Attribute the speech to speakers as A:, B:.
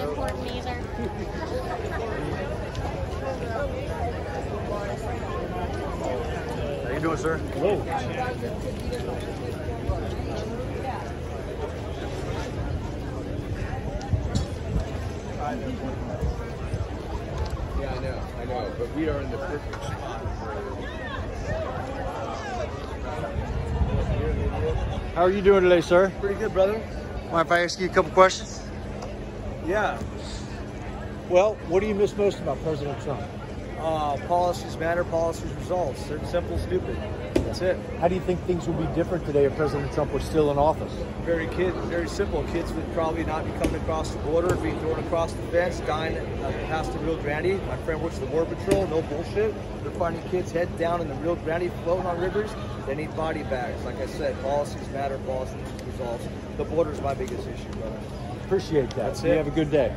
A: important either.
B: How you doing, sir?
C: Yeah, I know, I know, but we are in the perfect spot.
B: How are you doing today, sir?
C: Pretty good, brother.
B: Mind if I ask you a couple questions?
C: Yeah,
B: Well, what do you miss most about President Trump?
C: uh, policies matter, policies results. They're simple, stupid. That's it.
B: How do you think things would be different today if President Trump were still in office?
C: Very kid, very simple. Kids would probably not be coming across the border, being thrown across the fence, dying uh, past the Rio Grande. My friend works for the Border Patrol. No bullshit. They're finding kids head down in the Rio Grande, floating on rivers. They need body bags. Like I said, policies matter, policies results. The border is my biggest issue, brother.
B: Appreciate that.
C: That's
B: you
C: it.
B: have a good day.